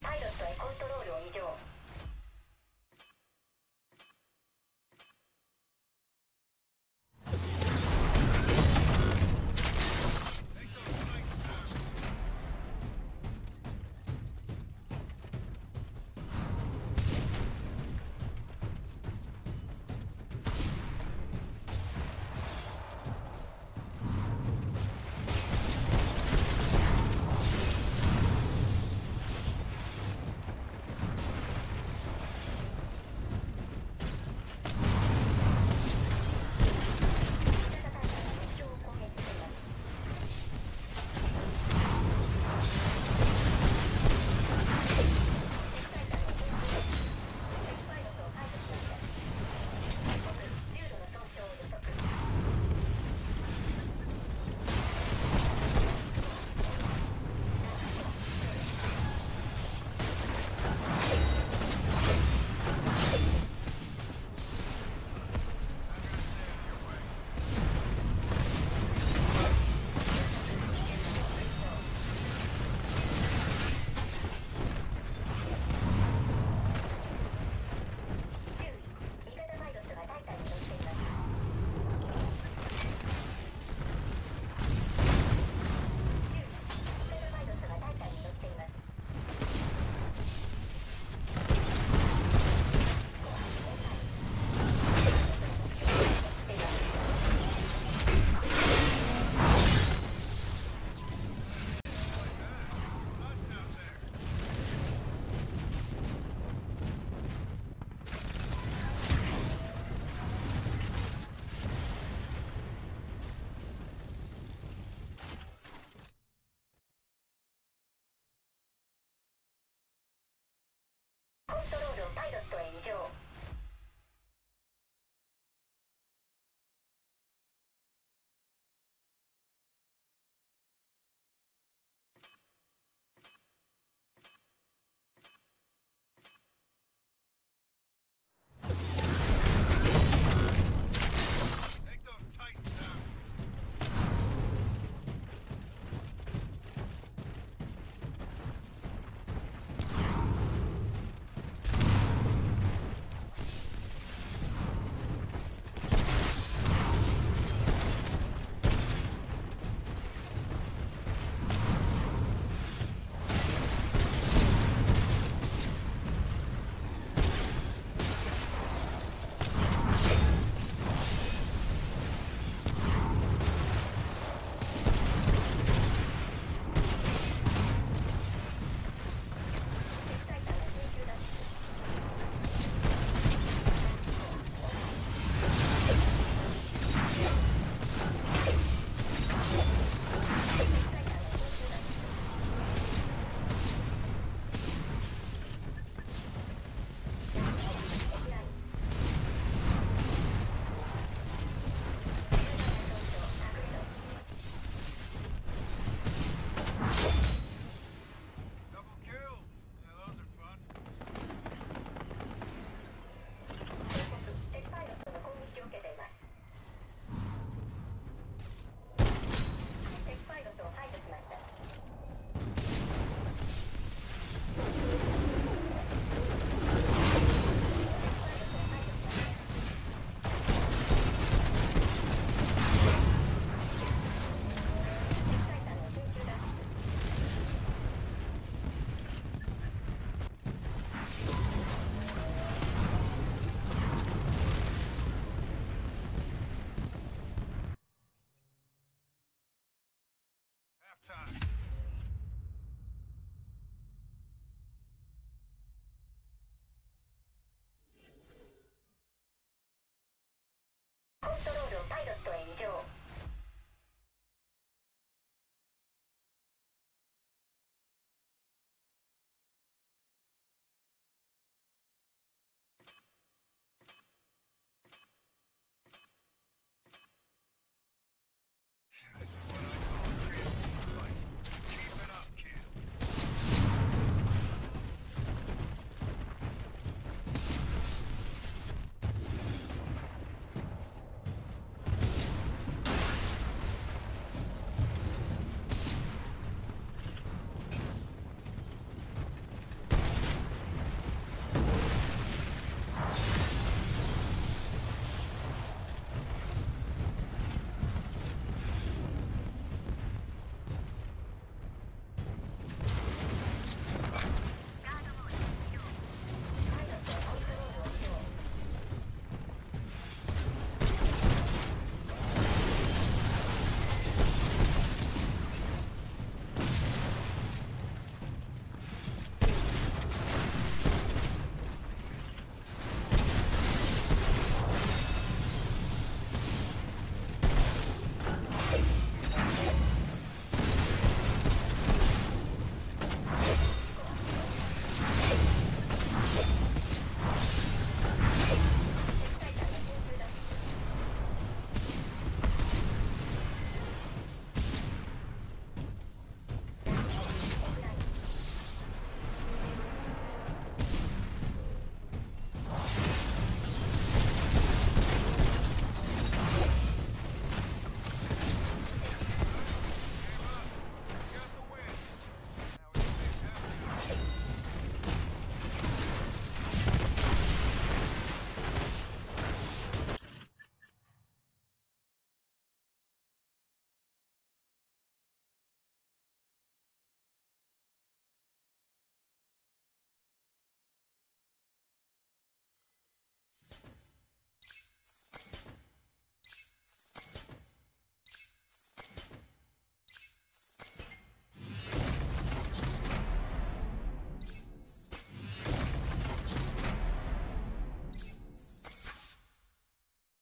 パイロットへコントロール door. 以上